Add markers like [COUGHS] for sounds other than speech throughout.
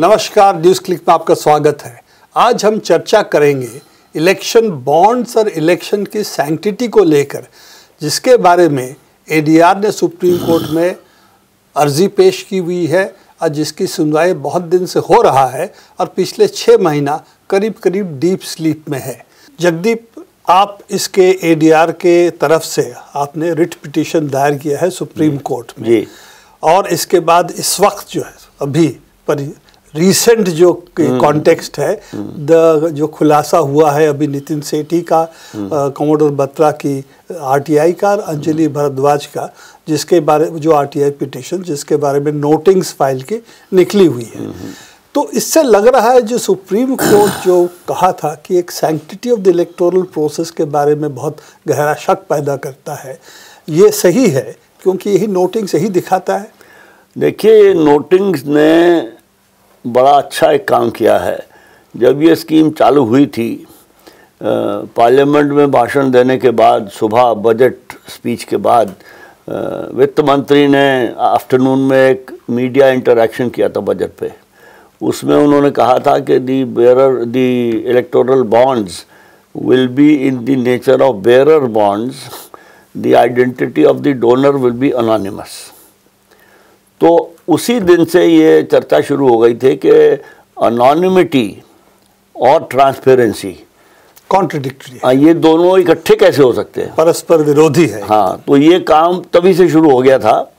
नमस्कार news click में आपका स्वागत है। आज हम चर्चा करेंगे इलेक्शन बॉन्ड्स और इलेक्शन की सैंक्टिटी को लेकर जिसके बारे में एडीआर ने सुप्रीम कोर्ट में अर्जी पेश की हुई है और जिसकी सुनवाई बहुत दिन से हो रहा है और पिछले छः महीना करीब करीब डीप स्लीप में है। जगदीप आप इसके एडीआर के तरफ़ से आपने रिट पिटीशन दायर किया है सुप्रीम कोर्ट में। जी। और इसके बाद इस वक्त जो है अभी पर रिसेंट जो कॉन्टेक्स्ट है द जो खुलासा हुआ है अभी नितिन सेठी का कमोडर बत्रा की आरटीआई का अंजलि भारद्वाज का जिसके बारे जो आरटीआई पिटीशन जिसके बारे में नोटिंग्स फ़ाइल की निकली हुई है। तो इससे लग रहा है जो सुप्रीम कोर्ट जो कहा था कि एक sanctity of the electoral process के बारे में बहुत गहरा शक पैदा करता है ये सही है? क्योंकि यही नोटिंग्स यही दिखाता है। देखिए नोटिंग्स ने बड़ा अच्छा एक काम किया है। जब ये स्कीम चालू हुई थी पार्लियामेंट में भाषण देने के बाद, सुबह बजट स्पीच के बाद वित्त मंत्री ने आफ्टरनून में एक मीडिया इंटरेक्शन किया था बजट पे। उसमें उन्होंने कहा था कि the bearer the electoral bonds will be in the nature of bearer bonds the identity of the donor will be anonymous तो उसी दिन से ये चर्चा शुरू हो गई थी कि अनोनिमिटी और ट्रांसपेरेंसी कॉन्ट्रडिक्टरी ये दोनों इकट्ठे कैसे हो सकते हैं? परस्पर विरोधी है। हाँ तो ये काम तभी से शुरू हो गया था।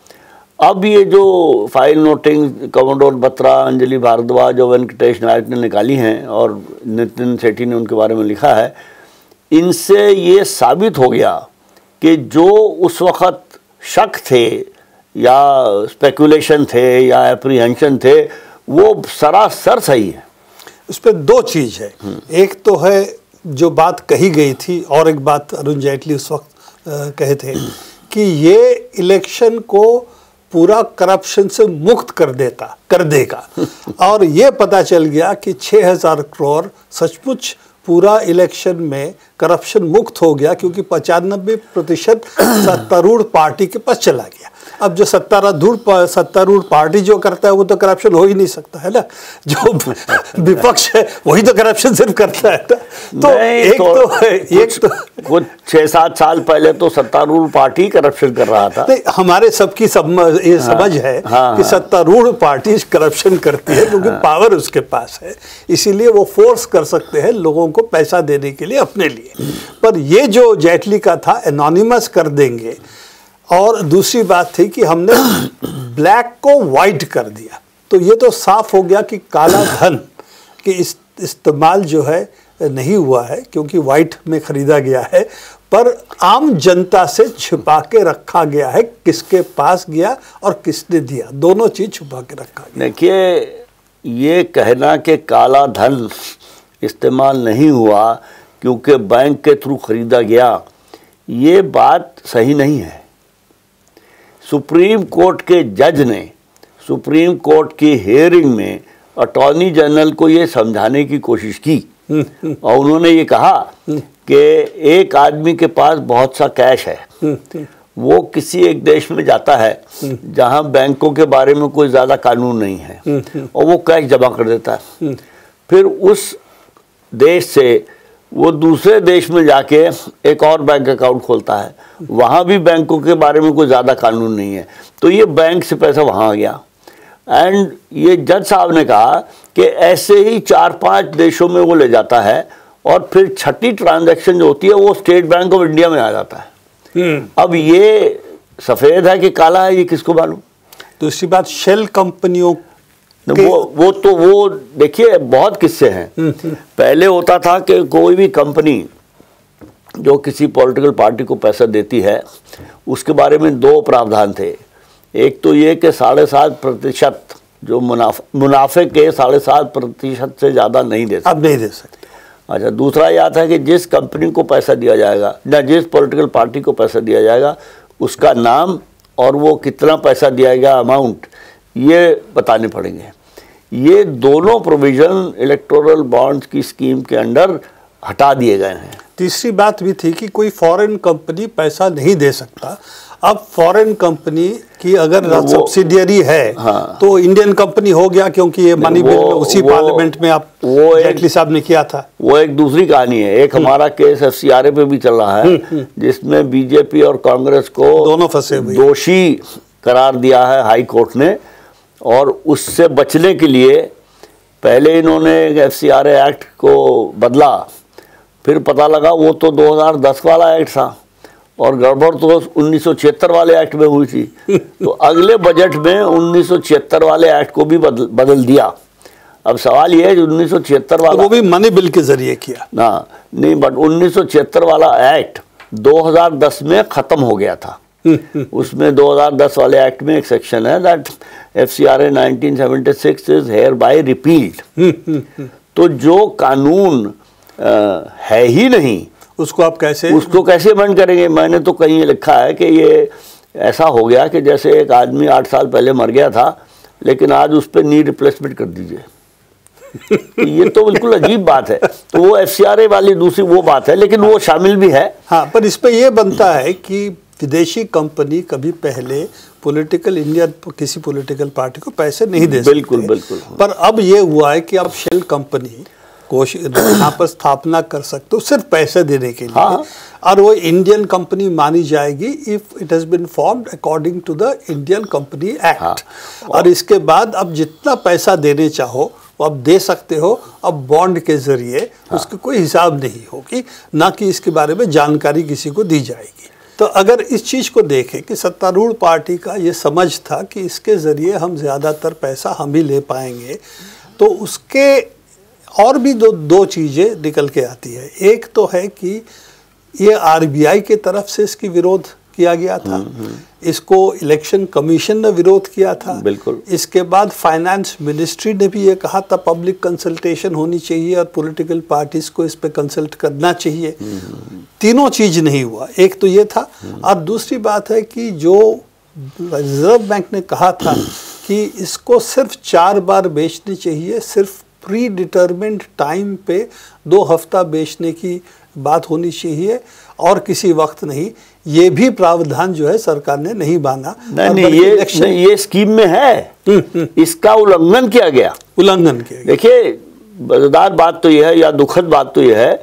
अब ये जो file noting commodore Batra Anjali Bharadwaj और वेंकटेश नायक ने निकाली हैं और नितिन सेठी ने उनके बारे में लिखा है इनसे ये साबित हो गया कि जो उस वक़्त शक थे या स्पेकुलेशन थे या एप्रीहेंशन थे वो सरासर सही है। उस पर दो चीज़ है। एक तो है जो बात कही गई थी और एक बात अरुण जेटली उस वक्त कहे थे कि ये इलेक्शन को पूरा करप्शन से मुक्त कर देता कर देगा। [LAUGHS] और ये पता चल गया कि 6000 करोड़ सचमुच पूरा इलेक्शन में करप्शन मुक्त हो गया क्योंकि पचानबे प्रतिशत [COUGHS] सत्तारूढ़ पार्टी के पास चला गया। अब जो सत्तारूढ़ सत्तारूढ़ पार्टी जो करता है वो तो करप्शन हो ही नहीं सकता है ना? जो [LAUGHS] विपक्ष है वही तो करप्शन सिर्फ़ करता है ना? तो एक तो, तो एक तो कुछ छह सात साल पहले तो सत्तारूढ़ पार्टी करप्शन कर रहा था। नहीं हमारे सबकी सब ये हाँ, समझ है हाँ, कि हाँ, सत्तारूढ़ पार्टी करप्शन करती है क्योंकि हाँ, पावर उसके पास है। इसीलिए वो फोर्स कर सकते हैं लोगों को पैसा देने के लिए अपने लिए। पर ये जो जेटली का था एनोनिमस कर देंगे। और दूसरी बात थी कि हमने ब्लैक को वाइट कर दिया। तो ये तो साफ़ हो गया कि काला धन कि इस, इस्तेमाल जो है, नहीं हुआ है, क्योंकि वाइट में ख़रीदा गया है। पर आम जनता से छिपा के रखा गया है, किसके पास गया और किसने दिया। दोनों चीज़ छुपा के रखा गया। देखिए, ये कहना कि काला धन इस्तेमाल नहीं हुआ क्योंकि बैंक के थ्रू ख़रीदा गया, ये बात सही नहीं है। सुप्रीम कोर्ट के जज ने, सुप्रीम कोर्ट की हेयरिंग में अटॉर्नी जनरल को ये समझाने की कोशिश की। और उन्होंने ये कहा कि एक आदमी के पास बहुत सा कैश है। वो किसी एक देश में जाता है जहाँ बैंकों के बारे में कोई ज़्यादा कानून नहीं है। और वो कैश जमा कर देता है। फिर उस देश से वो दूसरे देश में जाके एक और बैंक अकाउंट खोलता है। वहाँ भी बैंकों के बारे में कोई ज़्यादा कानून नहीं है। तो ये बैंक से पैसा वहाँ आ गया। एंड ये जज साहब ने कहा कि ऐसे ही चार पाँच देशों में वो ले जाता है और फिर छठी ट्रांजैक्शन जो होती है वो स्टेट बैंक ऑफ़ इंडिया में आ जाता है। हम्म। अब ये सफ़ेद है कि काला है ये किसको मालूम? दूसरी बात शेल कंपनियों वो वो तो वो देखिए बहुत किस्से हैं। हम्म, हम्म। पहले होता था कि कोई भी कंपनी जो किसी पॉलिटिकल पार्टी को पैसा देती है उसके बारे में दो प्रावधान थे। एक तो ये कि साढ़े सात प्रतिशत जो मुनाफे मुनाफे के साढ़े सात प्रतिशत से ज़्यादा नहीं दे सकते। अब नहीं दे सकते। अच्छा दूसरा याद है कि जिस कंपनी को पैसा दिया जाएगा या जिस पॉलिटिकल पार्टी को पैसा दिया जाएगा उसका नाम और वो कितना पैसा दिया गया अमाउंट ये बताने पड़ेंगे। ये दोनों प्रोविज़न इलेक्टोरल बॉन्ड्स की स्कीम के अंडर हटा दिए गए हैं। तीसरी बात भी थी कि कोई फॉरेन कंपनी पैसा नहीं दे सकता। अब फॉरेन कंपनी की अगर सब्सिडियरी है हाँ। तो इंडियन कंपनी हो गया क्योंकि ये मनी बिल उसी पार्लियामेंट में आप वो जेटली साहब ने किया था। वो एक दूसरी कहानी है। एक हमारा case F C R A पे भी चल रहा है जिसमें बीजेपी और कांग्रेस को दोनों फंसे दोषी करार दिया है हाई कोर्ट ने। और उससे बचने के लिए पहले इन्होंने एफ़ सी आर एक्ट को बदला फिर पता लगा वो तो 2010 वाला एक्ट था और गड़बड़ तो 1976 वाले एक्ट में हुई थी। [LAUGHS] तो अगले बजट में 1976 वाले एक्ट को भी बदल बदल दिया। अब सवाल ये है कि 1976 तो वाला वो भी मनी बिल के ज़रिए किया। ना नहीं बट 1976 वाला एक्ट 2010 में खत्म हो गया था। उसमें 2010 वाले एक्ट में एक सेक्शन है that F C R A nineteen seventy six is hereby repealed तो जो कानून अ, है ही नहीं उसको आप कैसे उसको कैसे बंद करेंगे? मैंने तो कहीं लिखा है कि ये ऐसा हो गया कि जैसे एक आदमी आठ साल पहले मर गया था लेकिन आज उस पर नी रिप्लेसमेंट कर दीजिए। [LAUGHS] ये तो बिल्कुल अजीब बात है। तो वो एफसीआरए वाली दूसरी वो बात है लेकिन वो शामिल भी है। हाँ पर इस पे ये बनता है कि विदेशी कंपनी कभी पहले पॉलिटिकल इंडिया किसी पॉलिटिकल पार्टी को पैसे नहीं दे बिल्कुल, बिल्कुल। पर अब ये हुआ है कि अब शेल कंपनी कोशिश यहाँ पर स्थापना कर सकते हो सिर्फ़ पैसे देने के लिए हाँ। और वो इंडियन कंपनी मानी जाएगी if it has been formed according to the Indian company act हाँ। और इसके बाद अब जितना पैसा देने चाहो वो अब दे सकते हो अब बॉन्ड के ज़रिए उसकी कोई हिसाब नहीं होगी ना कि इसके बारे में जानकारी किसी को दी जाएगी तो अगर इस चीज़ को देखें कि सत्तारूढ़ पार्टी का ये समझ था कि इसके ज़रिए हम ज़्यादातर पैसा हम ही ले पाएँगे तो उसके और भी दो दो चीज़ें निकल के आती है। एक तो है कि ये आरबीआई के तरफ़ से इसकी विरोध किया गया था। इसको इलेक्शन कमीशन ने विरोध किया था। बिल्कुल। इसके बाद फाइनेंस मिनिस्ट्री ने भी ये कहा था पब्लिक कंसल्टेशन होनी चाहिए और पॉलिटिकल पार्टीज़ को इस पे कंसल्ट करना चाहिए। तीनों चीज़ नहीं हुआ। एक तो ये था। और दूसरी बात है कि जो रिज़र्व बैंक ने कहा था कि इसको सिर्फ़ चार बार बेचनी चाहिए सिर्फ़ प्री डिटर्मिन्ड टाइम पे दो हफ़्ता बेचने की बात होनी चाहिए और किसी वक्त नहीं। ये भी प्रावधान जो है सरकार ने नहीं माना नहीं नहीं ये नहीं, ये स्कीम में है। इसका उल्लंघन किया गया। उल्लंघन किया देखिए मज़ेदार बात तो यह है या दुखद बात तो यह है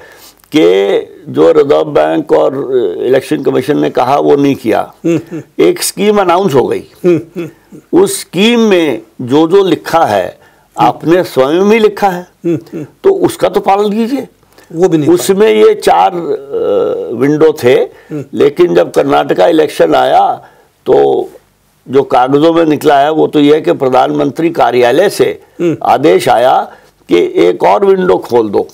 कि जो रिज़र्व बैंक और इलेक्शन कमीशन ने कहा वो नहीं किया। एक स्कीम अनाउंस हो गई। उस स्कीम में जो जो लिखा है आपने स्वयं ही लिखा है। तो उसका तो पालन कीजिए। वो भी नहीं उसमें ये चार विंडो थे लेकिन जब कर्नाटका इलेक्शन आया तो जो कागजों में निकला है वो तो ये है कि प्रधानमंत्री कार्यालय से आदेश आया कि एक और विंडो खोल दो।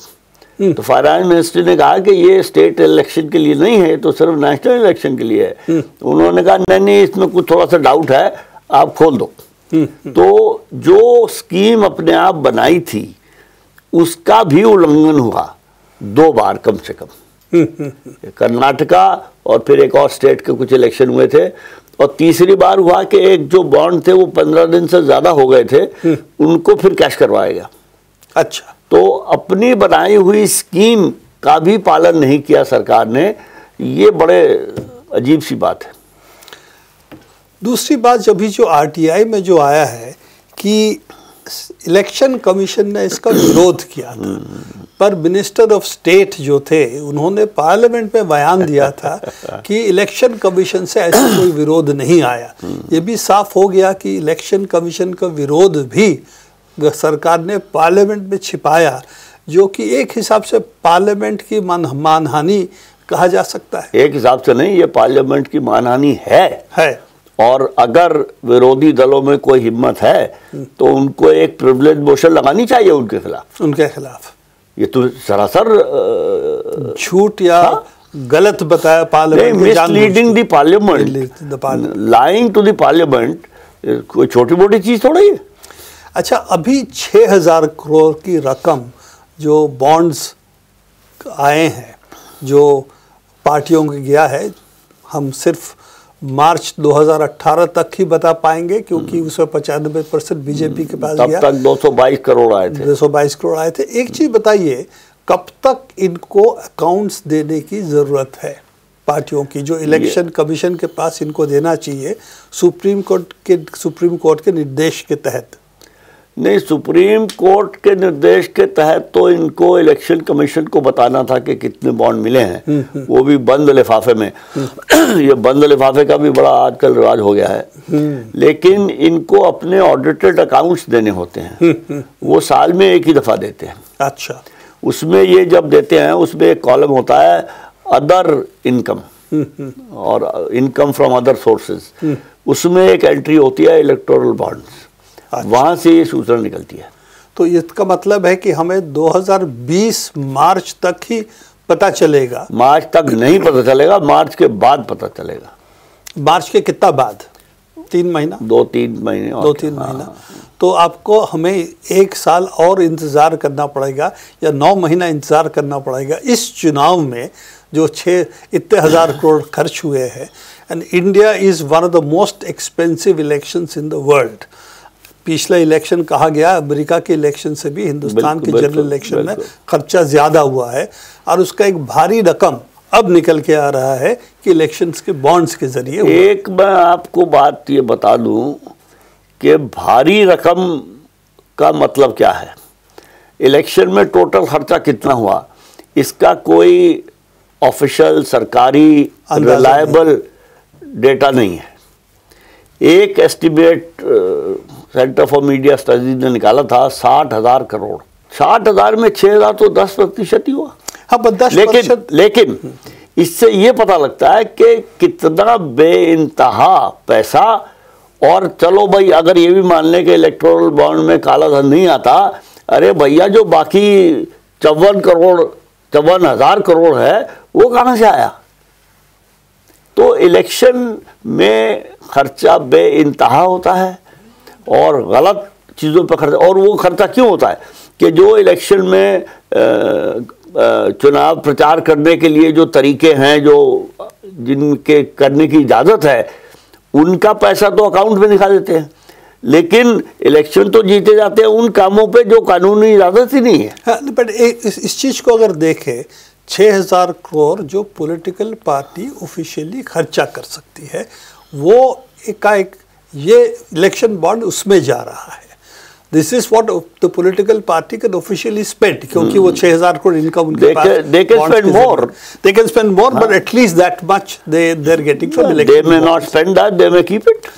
तो फाइनेंस मिनिस्ट्री ने कहा कि ये स्टेट इलेक्शन के लिए नहीं है तो सिर्फ़ नेशनल इलेक्शन के लिए है। उन्होंने कहा नहीं नहीं इसमें कुछ थोड़ा सा डाउट है आप खोल दो। तो जो स्कीम अपने आप बनाई थी उसका भी उल्लंघन हुआ। दो बार कम से कम। कर्नाटका और फिर एक और स्टेट के कुछ इलेक्शन हुए थे और तीसरी बार हुआ कि एक जो बॉन्ड थे वो पंद्रह दिन से ज़्यादा हो गए थे उनको फिर कैश करवाया गया। अच्छा। तो अपनी बनाई हुई स्कीम का भी पालन नहीं किया सरकार ने ये बड़े अजीब सी बात है। दूसरी बात जब भी जो आरटीआई में जो आया है कि इलेक्शन कमीशन ने इसका विरोध किया था। पर मिनिस्टर ऑफ़ स्टेट जो थे उन्होंने पार्लियामेंट में बयान दिया था कि इलेक्शन कमीशन से ऐसा कोई विरोध नहीं आया। ये भी साफ़ हो गया कि इलेक्शन कमीशन का विरोध भी सरकार ने पार्लियामेंट में छिपाया जो कि एक हिसाब से पार्लियामेंट की मान मानहानि कहा जा सकता है। एक हिसाब से नहीं ये पार्लियामेंट की मानहानि है। है। और अगर विरोधी दलों में कोई हिम्मत है तो उनको एक प्रिवलेज मोशन लगानी चाहिए उनके खिलाफ। उनके खिलाफ। ये तो सरासर झूठ या हा? गलत बताया parliament misleading the parliament lying to the parliament कोई छोटी मोटी चीज़ थोड़ी है? अच्छा अभी 6000 करोड़ की रकम जो बॉन्ड्स आए हैं जो पार्टियों को गया है हम सिर्फ़ मार्च 2018 तक ही बता पाएँगे क्योंकि उसमें पचानबे परसेंट बीजेपी के पास तब गया। तक 222 करोड़ आए थे। दो सौ बाईस करोड़ आए थे। एक चीज़ बताइए कब तक इनको अकाउंट्स देने की ज़रूरत है? पार्टियों की जो इलेक्शन कमीशन के पास इनको देना चाहिए सुप्रीम कोर्ट के सुप्रीम कोर्ट के निर्देश के तहत। नहीं सुप्रीम कोर्ट के निर्देश के तहत तो इनको इलेक्शन कमीशन को बताना था कि कितने बॉन्ड मिले हैं। हम्म, हम्म। वो भी बंद लिफाफे में। हम्म। [CLEARS THROAT] ये बंद लिफाफे का भी बड़ा आजकल रिवाज हो गया है। लेकिन इनको अपने ऑडिटेड अकाउंट्स देने होते हैं। वो साल में एक ही दफ़ा देते हैं। अच्छा। उसमें ये जब देते हैं उसमें एक कॉलम होता है अदर इनकम और इनकम फ्रॉम अदर सोर्सेज उसमें एक एंट्री होती है इलेक्टोरल बॉन्ड्स। वहाँ से ये सूचना निकलती है। तो इसका मतलब है कि हमें 2020 मार्च तक ही पता चलेगा। मार्च तक नहीं पता चलेगा मार्च के बाद पता चलेगा। मार्च के कितना बाद? तीन महीना? दो तीन महीने दो तीन हाँ। महीना। तो आपको हमें एक साल और इंतज़ार करना पड़ेगा या नौ महीना इंतज़ार करना पड़ेगा इस चुनाव में जो छः इतने हज़ार [LAUGHS] करोड़ खर्च हुए हैं। And India is one of the most expensive elections in the world पिछला इलेक्शन कहा गया अमेरिका के इलेक्शन से भी हिंदुस्तान के जनरल इलेक्शन में खर्चा ज़्यादा हुआ है और उसका एक भारी रकम अब निकल के आ रहा है कि इलेक्शंस के बॉन्ड्स के ज़रिए एक मैं आपको बात ये बता दूँ कि भारी रकम का मतलब क्या है? इलेक्शन में टोटल खर्चा कितना हुआ? इसका कोई ऑफिशियल सरकारी रिलायबल डेटा नहीं है। एक estimate centre for media studies ने निकाला था साठ हज़ार करोड़। साठ हज़ार में छह हज़ार तो दस प्रतिशत ही हुआ। हाँ दस लेकिन लेकिन इससे ये पता लगता है कि कितना बे इंतहा पैसा और चलो भाई अगर ये भी मान लें कि इलेक्ट्रोल बॉन्ड में काला धन नहीं आता अरे भैया जो बाकी चौवन करोड़ चौवन हज़ार करोड़ है वो कहाँ से आया? तो इलेक्शन में खर्चा बे इंतहा होता है। और गलत चीज़ों पर खर्चा और वो खर्चा क्यों होता है? कि जो इलेक्शन में चुनाव प्रचार करने के लिए जो तरीके हैं जो जिनके करने की इजाज़त है उनका पैसा तो अकाउंट में दिखा देते हैं। लेकिन इलेक्शन तो जीते जाते हैं उन कामों पे जो कानूनी इजाज़त ही नहीं है। हाँ, बट इस, इस चीज़ को अगर देखें छः हज़ार करोड़ जो पॉलिटिकल पार्टी ऑफिशियली खर्चा कर सकती है वो एकाएक ये इलेक्शन बॉन्ड उसमें जा रहा है this is what the political party can officially spend क्योंकि वो छह हज़ार करोड़ इनकम उनके पास least that much they they're getting from election they may not spend that they may keep it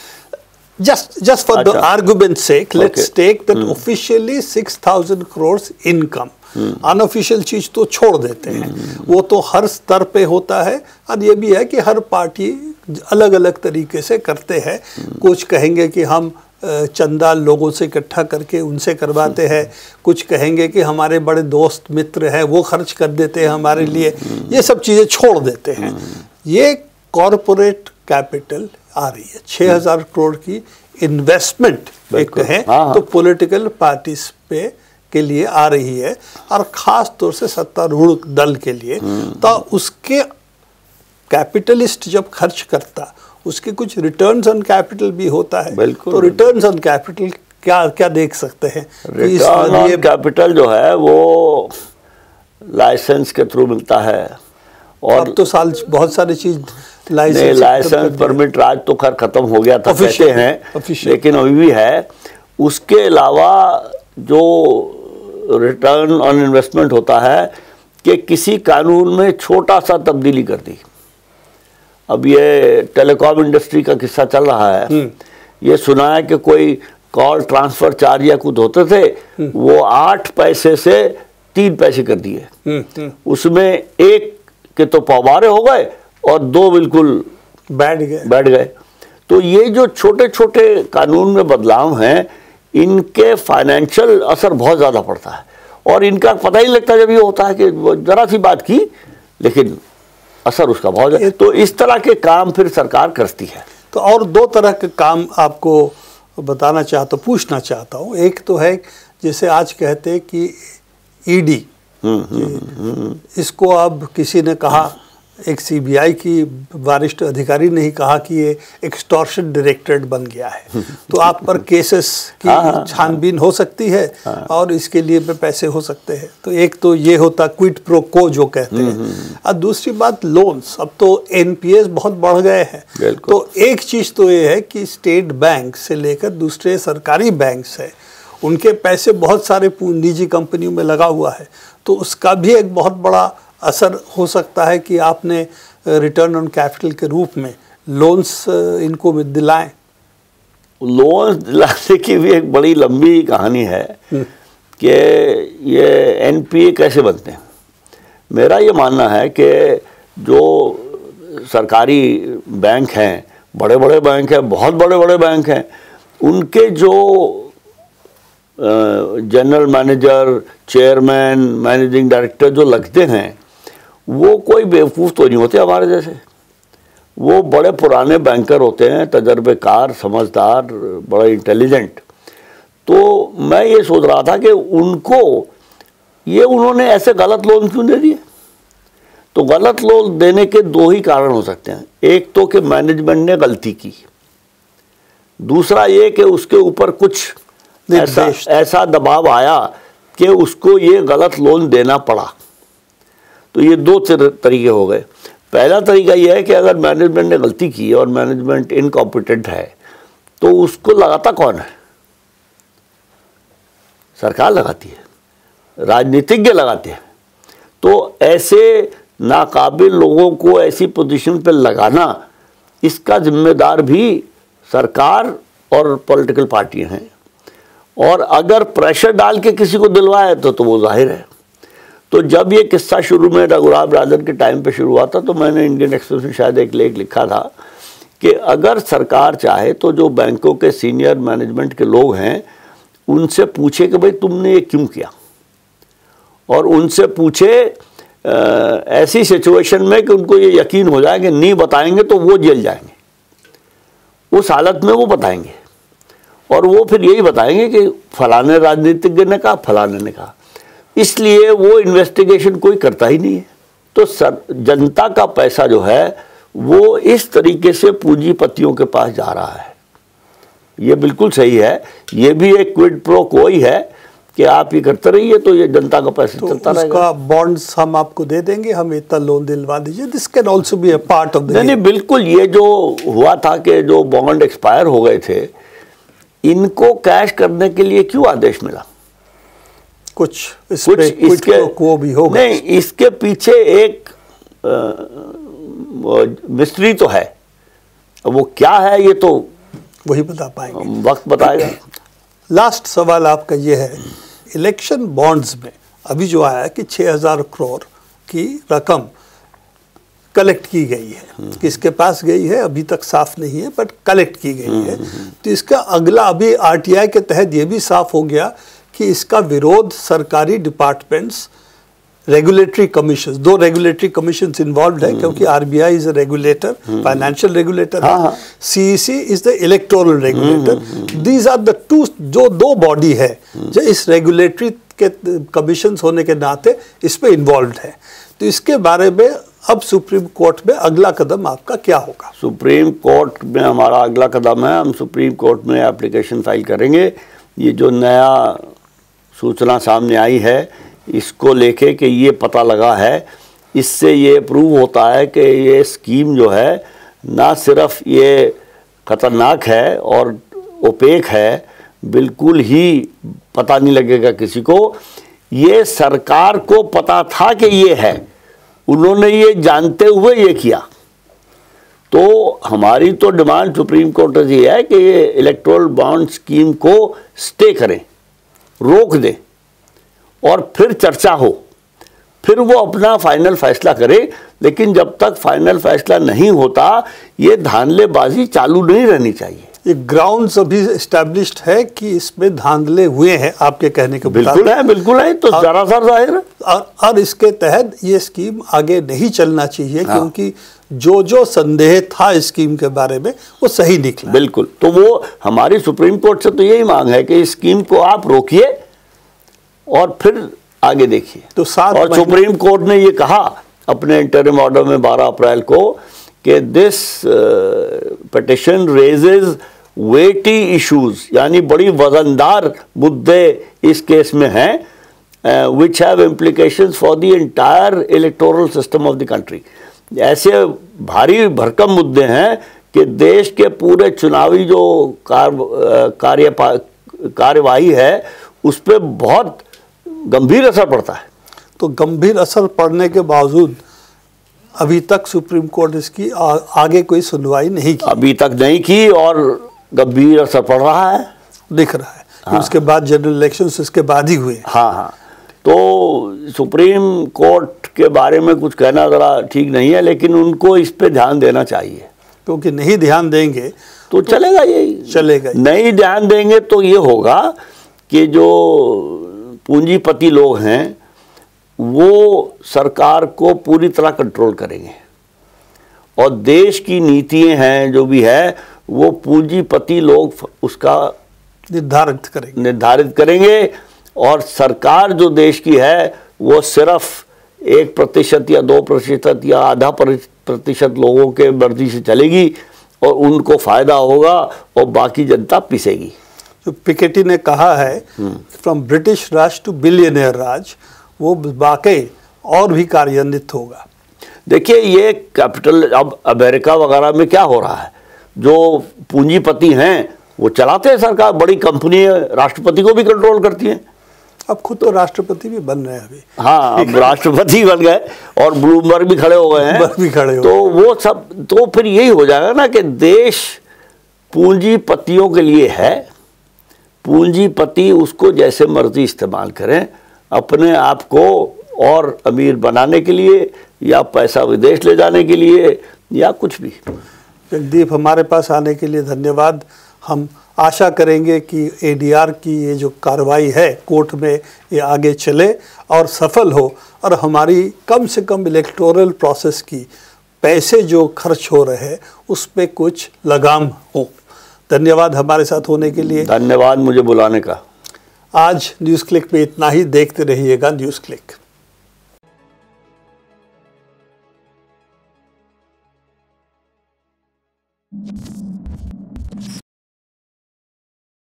just just for Achha. the argument's sake let's take that hmm. officially 6000 crores income unofficial चीज़ तो छोड़ देते हैं वो तो हर स्तर पे होता है और ये भी है कि हर पार्टी अलग अलग तरीके से करते हैं। कुछ कहेंगे कि हम चंदा लोगों से इकट्ठा करके उनसे करवाते हैं। कुछ कहेंगे कि हमारे बड़े दोस्त मित्र हैं वो खर्च कर देते हैं हमारे लिए। ये सब चीज़ें छोड़ देते हैं। ये कॉरपोरेट कैपिटल आ रही है। छः हज़ार करोड़ की इन्वेस्टमेंट एक है हाँ, हाँ। तो पॉलिटिकल पार्टीज़ पे के लिए आ रही है। और ख़ास तौर से सत्तारूढ़ दल के लिए। हम्म। तो उसके कैपिटलिस्ट जब खर्च करता उसके कुछ रिटर्न्स ऑन कैपिटल भी होता है। बिल्कुल। तो रिटर्न्स ऑन कैपिटल क्या क्या देख सकते हैं? रिटर्न ऑन कैपिटल जो है वो लाइसेंस के थ्रू मिलता है। और अब तो साल बहुत सारी चीज़ लाइसेंस लाइसेंस परमिट राज तो खैर खत्म हो गया था कहते हैं। लेकिन अभी भी है। उसके अलावा जो रिटर्न ऑन इन्वेस्टमेंट होता है कि किसी कानून में छोटा सा तब्दीली कर दी। अब ये टेलीकॉम इंडस्ट्री का किस्सा चल रहा है। हम्म। ये सुना है कि कोई कॉल ट्रांसफ़र चार्ज या कुछ होते थे हम्म। वो आठ पैसे से तीन पैसे कर दिए। हम्म, उसमें एक के तो पवारे हो गए और दो बिल्कुल बैठ गए। बैठ गए। तो ये जो छोटे छोटे कानून में बदलाव हैं इनके फाइनेंशियल असर बहुत ज़्यादा पड़ता है। और इनका पता ही लगता जब ये होता है कि ज़रा सी बात की लेकिन असर उसका बहुत है तो इस तरह के काम फिर सरकार करती है। तो और दो तरह के काम आपको बताना चाहता हूँ पूछना चाहता हूँ। एक तो है जैसे आज कहते हैं कि ईडी हम्म, हम्म, हम्म, इसको अब किसी ने कहा एक सीबीआई की वरिष्ठ अधिकारी ने ही कहा कि ये एक्सटॉर्शन डायरेक्टरेट बन गया है। [LAUGHS] तो आप पर केसेस की हाँ, हाँ, छानबीन हो सकती है हाँ, और इसके लिए पे पैसे हो सकते हैं। तो एक तो ये होता क्विट प्रो को जो कहते हैं। हम्म, हम्म। और दूसरी बात लोन्स अब तो एनपीएस बहुत बढ़ गए हैं। तो एक चीज़ तो ये है कि स्टेट बैंक से लेकर दूसरे सरकारी बैंक है उनके पैसे बहुत सारे निजी कंपनियों में लगा हुआ है। तो उसका भी एक बहुत बड़ा असर हो सकता है कि आपने रिटर्न ऑन कैपिटल के रूप में लोन्स इनको दिलाएँ लोन्स दिलाने की भी एक बड़ी लंबी कहानी है हम्म। कि ये एनपीए कैसे बनते हैं मेरा ये मानना है कि जो सरकारी बैंक हैं बड़े बड़े बैंक हैं बहुत बड़े बड़े बैंक हैं उनके जो general manager chairman managing director जो लगते हैं वो कोई बेवकूफ़ तो नहीं होते हमारे जैसे। वो बड़े पुराने बैंकर होते हैं तजर्बेकार समझदार बड़ा इंटेलिजेंट तो मैं ये सोच रहा था कि उनको ये उन्होंने ऐसे गलत लोन क्यों दे दिए? तो गलत लोन देने के दो ही कारण हो सकते हैं। एक तो कि मैनेजमेंट ने गलती की। दूसरा ये कि उसके ऊपर कुछ ऐसा ऐसा दबाव आया कि उसको ये गलत लोन देना पड़ा। तो ये दो तरीके हो गए। पहला तरीका यह है कि अगर मैनेजमेंट ने गलती की और मैनेजमेंट इनकॉम्पिटेंट है तो उसको लगाता कौन है? सरकार लगाती है, राजनीतिज्ञ लगाते हैं। तो ऐसे नाकाबिल लोगों को ऐसी पोजीशन पर लगाना, इसका जिम्मेदार भी सरकार और पॉलिटिकल पार्टियाँ हैं। और अगर प्रेशर डाल के किसी को दिलवाए तो तो वो ज़ाहिर है। तो जब ये किस्सा शुरू में रघुराम राजन के टाइम पे शुरू हुआ था तो मैंने इंडियन एक्सप्रेस में शायद एक लेख लिखा था कि अगर सरकार चाहे तो जो बैंकों के सीनियर मैनेजमेंट के लोग हैं उनसे पूछे कि भाई तुमने ये क्यों किया? और उनसे पूछे आ, ऐसी सिचुएशन में कि उनको ये यकीन हो जाए कि नहीं बताएँगे तो वो जेल जाएँगे। उस हालत में वो बताएँगे। और वो फिर यही बताएँगे कि फलाने राजनीतिज्ञ ने कहा फलाने ने कहा। इसलिए वो इन्वेस्टिगेशन कोई करता ही नहीं है। तो सर जनता का पैसा जो है वो इस तरीके से पूंजीपतियों के पास जा रहा है। ये बिल्कुल सही है। ये भी एक क्विड प्रो कोई है कि आप ये करते रहिए तो ये जनता का पैसा तो चलता रहेगा। बॉन्ड्स हम आपको दे देंगे हम इतना लोन दिलवा दीजिए। This can also be a part of नहीं नहीं बिल्कुल ये जो हुआ था कि जो बॉन्ड एक्सपायर हो गए थे इनको कैश करने के लिए क्यों आदेश मिला? कुछ इस कुछ इसके को भी होगा। नहीं इसके पीछे एक मिस्ट्री तो है। वो क्या है ये तो वही बता पाएँगे। वक्त बताएगा। लास्ट सवाल आपका ये है इलेक्शन बॉन्ड्स में अभी जो आया कि 6000 करोड़ की रकम कलेक्ट की गई है। हम्म। किसके पास गई है? अभी तक साफ़ नहीं है बट कलेक्ट की गई है। हम्म, हम्म, तो इसका अगला अभी आरटीआई के तहत ये भी साफ़ हो गया कि इसका विरोध सरकारी डिपार्टमेंट्स रेगुलेटरी कमीशन दो रेगुलेटरी कमीशन इन्वॉल्व है क्योंकि RBI is a regulator financial regulator CEC is the electoral regulator these are the two जो दो बॉडी है जो इस रेगुलेटरी के कमीशन होने के नाते इस पे इन्वॉल्व है। तो इसके बारे में अब सुप्रीम कोर्ट में अगला कदम आपका क्या होगा? सुप्रीम कोर्ट में हमारा अगला कदम है। हम सुप्रीम कोर्ट में एप्लीकेशन फ़ाइल करेंगे। ये जो नया सूचना सामने आई है, इसको लेके कि ये पता लगा है। इससे ये प्रूव होता है कि ये स्कीम जो है, ना सिर्फ़ ये ख़तरनाक है और ओपेक है, बिल्कुल ही पता नहीं लगेगा किसी को। ये सरकार को पता था कि ये है, उन्होंने ये जानते हुए ये किया। तो हमारी तो डिमांड सुप्रीम कोर्ट से ये है कि ये इलेक्ट्रोल बॉन्ड स्कीम को स्टे करें। रोक दे और फिर चर्चा हो फिर वो अपना फाइनल फैसला करे। लेकिन जब तक फाइनल फैसला नहीं होता ये धांधलेबाजी चालू नहीं रहनी चाहिए। ये ग्राउंड अभी स्टैब्लिश्ड है कि इसमें धांधले हुए हैं आपके कहने के बिल्कुल है बिल्कुल है तो जरा सा ज़ाहिर और, और इसके तहत ये स्कीम आगे नहीं चलना चाहिए हाँ। क्योंकि जो जो संदेह था स्कीम के बारे में वो सही निकला। बिल्कुल। तो वो हमारी सुप्रीम कोर्ट से तो यही मांग है कि इस स्कीम को आप रोकिए और फिर आगे देखिए। तो सात और सुप्रीम कोर्ट ने ये कहा अपने इंटरम ऑर्डर में 12 अप्रैल को कि this petition raises weighty issues यानी बड़ी वजनदार मुद्दे इस केस में हैं which have implication for the entire electoral system of the country ऐसे भारी भरकम मुद्दे हैं कि देश के पूरे चुनावी जो कार्य कार्यवाही है उस पर बहुत गंभीर असर पड़ता है। तो गंभीर असर पड़ने के बावजूद अभी तक सुप्रीम कोर्ट इसकी आ, आगे कोई सुनवाई नहीं की। अभी तक नहीं की और गंभीर असर पड़ रहा है। दिख रहा है हाँ। उसके बाद जनरल इलेक्शन इसके बाद ही हुए। हाँ हाँ। तो सुप्रीम कोर्ट के बारे में कुछ कहना ज़रा ठीक नहीं है लेकिन उनको इस पर ध्यान देना चाहिए। क्योंकि नहीं ध्यान देंगे तो, तो चलेगा यही चलेगा नहीं ध्यान देंगे तो ये होगा कि जो पूंजीपति लोग हैं वो सरकार को पूरी तरह कंट्रोल करेंगे। और देश की नीतियाँ हैं जो भी है वो पूंजीपति लोग उसका निर्धारित करेंगे। निर्धारित करेंगे। और सरकार जो देश की है वो सिर्फ़ एक प्रतिशत या दो प्रतिशत या आधा प्रतिशत लोगों के मर्ज़ी से चलेगी और उनको फ़ायदा होगा और बाकी जनता पिसेगी। जो पिकेटी ने कहा है from British raj to billionaire raj वो वाकई और भी कार्यान्वित होगा। देखिए ये कैपिटल अब अमेरिका वगैरह में क्या हो रहा है? जो पूंजीपति हैं वो चलाते हैं सरकार बड़ी कंपनी राष्ट्रपति को भी कंट्रोल करती हैं। अब खुद तो राष्ट्रपति भी बन रहे हैं अभी। हाँ अब राष्ट्रपति बन गए और ब्लूमबर्ग भी खड़े हो गए हैं। भी खड़े हो तो वो सब तो फिर यही हो जाएगा ना कि देश पूंजीपतियों के लिए है। पूंजीपति उसको जैसे मर्ज़ी इस्तेमाल करें अपने आप को और अमीर बनाने के लिए या पैसा विदेश ले जाने के लिए या कुछ भी। जगदीप हमारे पास आने के लिए धन्यवाद। हम आशा करेंगे कि एडीआर की ये जो कार्रवाई है कोर्ट में ये आगे चले और सफल हो और हमारी कम से कम इलेक्टोरल प्रोसेस की पैसे जो खर्च हो रहे हैं उस पर कुछ लगाम हो। धन्यवाद हमारे साथ होने के लिए। धन्यवाद मुझे बुलाने का। आज न्यूज़ क्लिक पे इतना ही। देखते रहिएगा न्यूज़ क्लिक